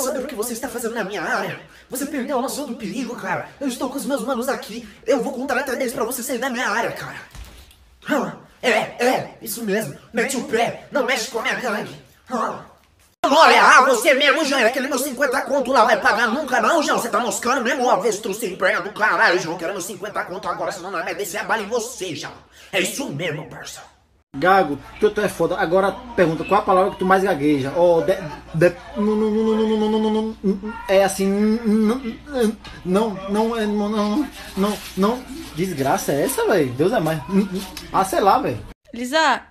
saber o que você está fazendo na minha área. Você perdeu a noção do perigo, cara. Eu estou com os meus manos aqui. Eu vou contar até 10 pra você sair da minha área, cara. Ah, É, é, isso mesmo. Mete o pé. Não mexe com a minha gangue. Olha, ah, você mesmo, João, aquele meu 50 conto lá vai pagar nunca não, João. Você tá moscando mesmo, ó, avestruz sem perna do caralho, João. Quero meus 50 conto agora, senão não vai descer a bala em você, João. É isso mesmo, parça. Gago, tu, tu é foda. Agora pergunta, qual a palavra que tu mais gagueja? Ou é assim, não, não, não, não, não, desgraça é essa, velho? Deus é mais. Ah, sei lá, velho. Lisa.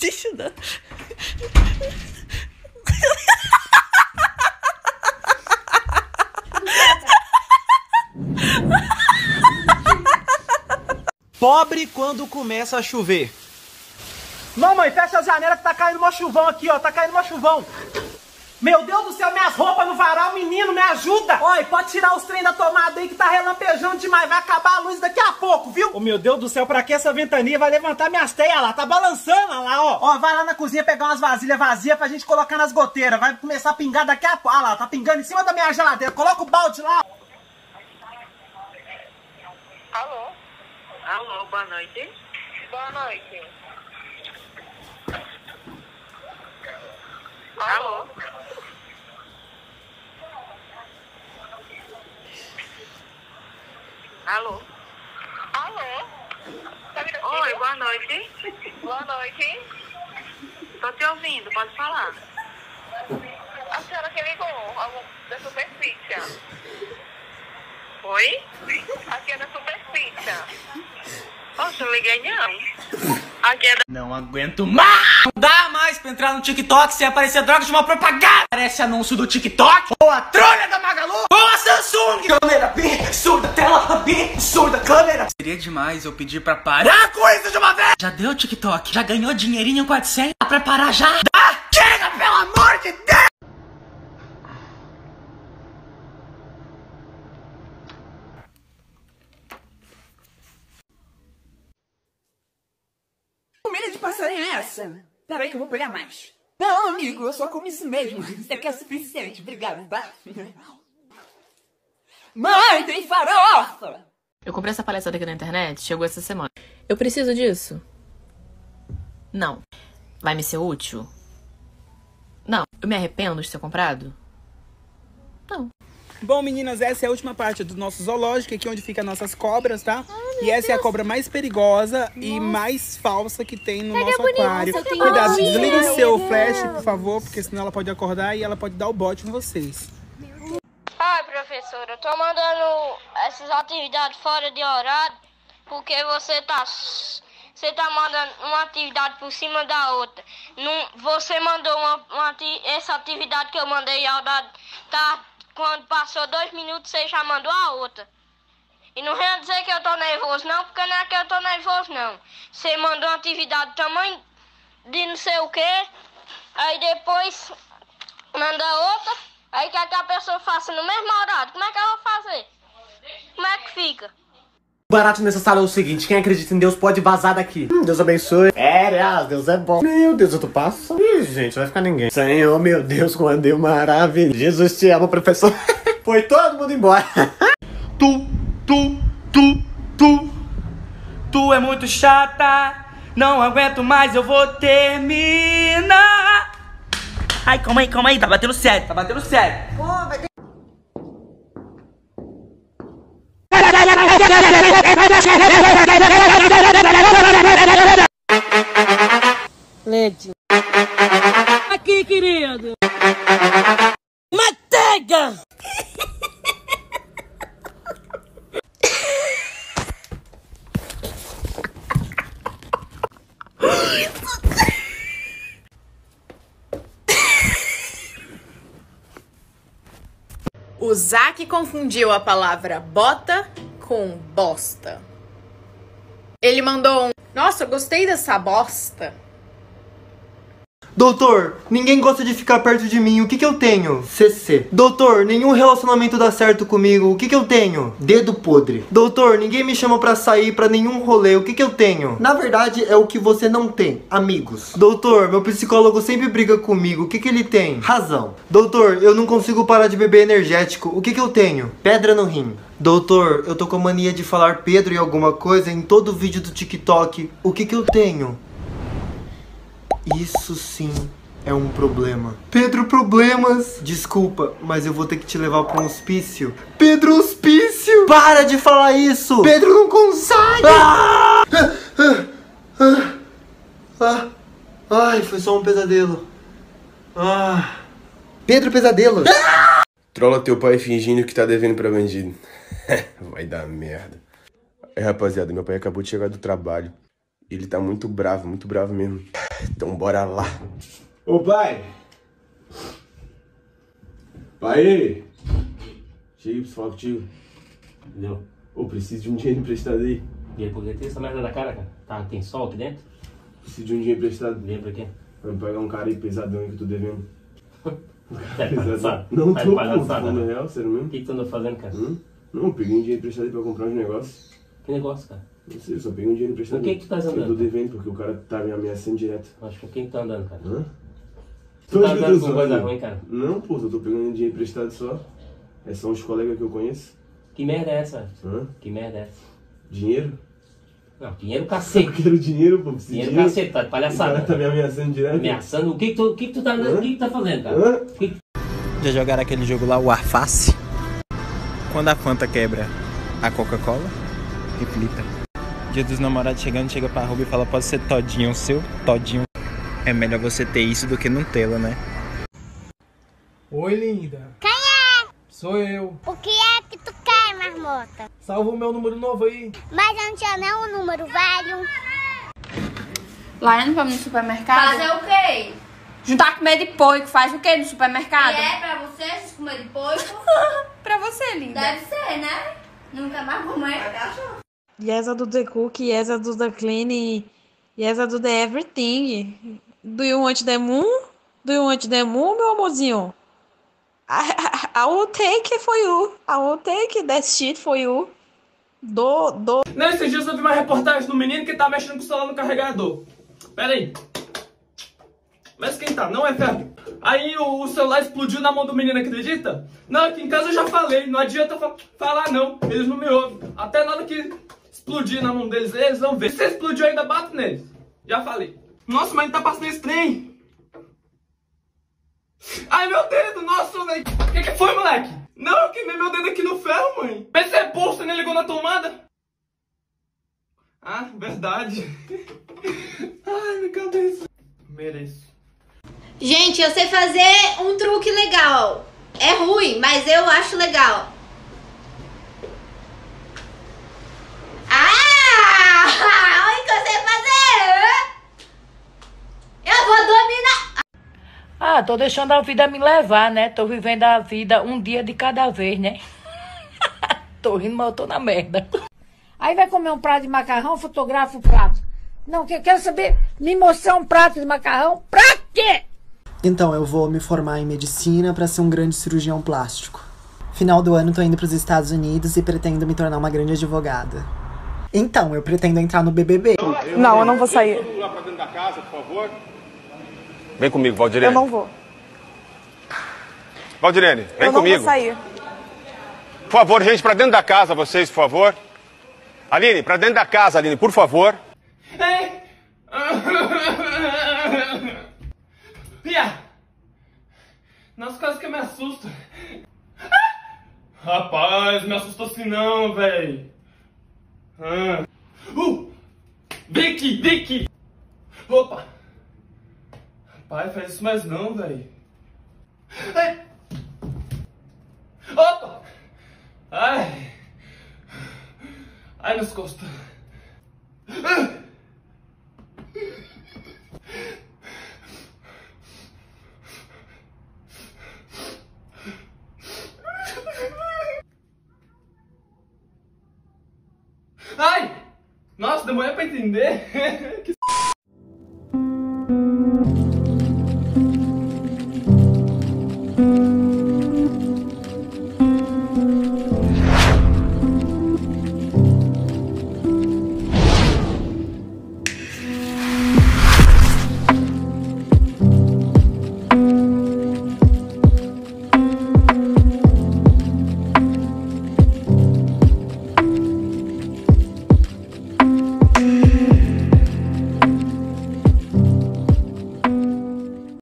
Deixa eu dar. Pobre quando começa a chover. Mamãe, fecha a janela que tá caindo uma chuvão aqui, ó. Tá caindo uma chuvão. Meu Deus do céu, minhas roupas no varal, menino, me ajuda! Oi, pode tirar os trem da tomada aí que tá relampejando demais, vai acabar a luz daqui a pouco, viu? Ô meu Deus do céu, pra que essa ventania vai levantar minhas teias lá? Tá balançando lá, ó. Ó, vai lá na cozinha pegar umas vasilhas vazias pra gente colocar nas goteiras. Vai começar a pingar daqui a pouco. Olha lá, tá pingando em cima da minha geladeira. Coloca o balde lá. Alô? Alô, boa noite. Boa noite. Alô? Alô? Alô? Tá? Oi, boa noite. Boa noite. Tô te ouvindo, pode falar. A senhora que ligou, algum- da superfície. Oi? Aqui é da superfície. Liguei não. Da... Não aguento mais! Não dá mais pra entrar no TikTok sem aparecer droga de uma propaganda! Parece anúncio do TikTok, ou a trolha da Magalu, ou a Samsung! Câmera B, surda, tela B, surda, câmera! Seria demais eu pedir pra parar com isso de uma vez! Já deu TikTok? Já ganhou dinheirinho com a AdSense? Dá pra parar já? Dá! Chega, pelo amor de Deus! Comida de essa? Peraí que eu vou pegar mais. Não, amigo, eu só como isso mesmo. Isso aqui é suficiente, obrigado, tá? Mãe, tem farofa! Eu comprei essa palestra aqui na internet, chegou essa semana. Eu preciso disso? Não. Vai me ser útil? Não. Eu me arrependo de ter comprado? Não. Bom, meninas, essa é a última parte do nosso zoológico, aqui onde ficam nossas cobras, tá? e essa é a cobra mais perigosa e mais falsa que tem no nosso aquário. Cuidado, desliga o seu flash, por favor, porque senão ela pode acordar e ela pode dar o bote em vocês. Ai, professora, eu tô mandando essas atividades fora de horário porque você tá você tá mandando uma atividade por cima da outra. Não, você mandou uma, uma essa atividade que eu mandei ao da tá quando passou dois minutos você já mandou a outra. E não quer dizer que eu tô nervoso não, porque não é que eu tô nervoso não. Você mandou uma atividade do tamanho de não sei o que, aí depois manda outra, aí quer que a pessoa faça no mesmo horário. Como é que eu vou fazer? Como é que fica? O barato nessa sala é o seguinte, quem acredita em Deus pode vazar daqui. Hum, Deus abençoe. Férias, Deus é bom. Meu Deus, eu tô passando. Ih, gente, vai ficar ninguém. Senhor, meu Deus, como deu maravilha. Jesus te ama, professor. Foi todo mundo embora. Tu, tu, tu, tu. Tu é muito chata. Não aguento mais, eu vou terminar. Ai, calma aí, calma aí. Tá batendo sério, tá batendo sério. Leite. Aqui, querido. Manteiga! O Zack confundiu a palavra bota com bosta. Ele mandou um. Nossa, gostei dessa bosta. Doutor, ninguém gosta de ficar perto de mim, o que que eu tenho? CC. Doutor, nenhum relacionamento dá certo comigo, o que que eu tenho? Dedo podre. Doutor, ninguém me chama pra sair pra nenhum rolê, o que que eu tenho? Na verdade, é o que você não tem. Amigos. Doutor, meu psicólogo sempre briga comigo, o que que ele tem? Razão. Doutor, eu não consigo parar de beber energético, o que que eu tenho? Pedra no rim. Doutor, eu tô com a mania de falar Pedro em alguma coisa em todo vídeo do TikTok, o que que eu tenho? Isso sim é um problema. Pedro Problemas! Desculpa, mas eu vou ter que te levar pra um hospício. Pedro Hospício! Para de falar isso! Pedro não consegue! Ah! Ah! Ah! Ah! Ai, foi só um pesadelo. Ah! Pedro Pesadelo. Trola teu pai fingindo que tá devendo pra bandido. Vai dar merda. É, rapaziada, meu pai acabou de chegar do trabalho. Ele tá muito bravo, muito bravo mesmo. Então bora lá. Ô pai! Pai! Cheguei pra falar contigo. Entendeu? Ô, preciso de um dinheiro emprestado aí. E aí, por que tem essa merda da cara, cara? Tá, tem sol aqui dentro? Preciso de um dinheiro emprestado. Dinheiro pra quê? Pra me pagar um cara aí pesadão aí que eu tô devendo. Tá palhaçada? Não Tá tô, palhaçada, né? real, sério mesmo. O que, que tu andou fazendo, cara? Hum? Não, eu peguei um dinheiro emprestado pra comprar uns negócios. Que negócio, cara? Não sei, eu só peguei um dinheiro emprestado. Com quem que tu tá andando? Eu tô devendo porque o cara tá me ameaçando direto. Acho com quem tu tá andando, cara? Hã? Tu tá que andando com coisa ruim, cara? Não, pô, eu tô pegando dinheiro emprestado só. É só uns colegas que eu conheço. Que merda é essa? Hã? Que merda é essa? Dinheiro? Não, dinheiro cacete. Eu quero dinheiro, pô. Dinheiro dinheiro. cacete, tá de O palhaçada. cara tá me ameaçando direto. Ameaçando? O que que tu, o que que tu tá? O que que tu tá fazendo, cara? Hã? Que que Já jogaram aquele jogo lá, o Arface? Quando a Fanta quebra a Coca-Cola, reflita. Dia dos namorados chegando, chega pra Ruby e fala, pode ser todinho o seu? Todinho. É melhor você ter isso do que não tê-lo, né? Oi, linda. Quem é? Sou eu. O que é que tu quer, marmota? Salva o meu número novo aí. Mas eu não tinha não o número velho. Laiane, vamos no supermercado? Fazer o quê? Juntar comida de porco. Faz o quê no supermercado? E é pra você esses comer de porco? pra você, linda. Deve ser, né? Nunca mais comer. Yes, I do the cook. Yes, I do the cleaning. Yes, I do the everything. Do you want the moon? Do you want the moon, meu amorzinho? I, will take for you. I will take that shit for you. Do, do. Nesses dias eu vi uma reportagem do menino que tá mexendo com o celular no carregador. Pera aí. Mas quem tá? Não é ferro. Aí o, o celular explodiu na mão do menino, acredita? Não, aqui em casa eu já falei. Não adianta fa- falar não. Eles não me ouvem. Até na hora que explodir na mão deles, eles vão ver. Se explodiu, ainda bato neles. Já falei. Nossa, mas tá passando esse trem. Ai, meu dedo, nossa, velho. O que, que foi, moleque? Não, eu queimei meu dedo aqui no ferro, mãe. PC é bolsa, nem ligou na tomada. Ah, verdade. Ai, minha cabeça. Mereço. Gente, eu sei fazer um truque legal. É ruim, mas eu acho legal. Ah! Olha o que eu sei fazer! Eu vou dominar! Ah, tô deixando a vida me levar, né? Tô vivendo a vida um dia de cada vez, né? tô rindo, mas eu tô na merda. Aí vai comer um prato de macarrão, fotografa o prato. Não, que eu quero saber, me mostrar um prato de macarrão, pra quê? Então, eu vou me formar em medicina para ser um grande cirurgião plástico. Final do ano tô indo pros Estados Unidos e pretendo me tornar uma grande advogada. Então, eu pretendo entrar no BBB. Não, eu não vou sair. lá pra dentro da casa, por favor. Vem comigo, Valdirene. Eu não vou. Valdirene, vem eu não comigo. vou sair. Por favor, gente, pra dentro da casa, vocês, por favor. Aline, pra dentro da casa, Aline, por favor. Ei! Pia! Nas coisas que me assustam. Rapaz, me assusta assim não, véi. Ah. Uh! Vicky, Vicky! Opa! Pai, faz isso mais não, véi. Ai. Opa! Ai! Ai, minhas costas. Ah. Ai! Nossa, demorei pra entender.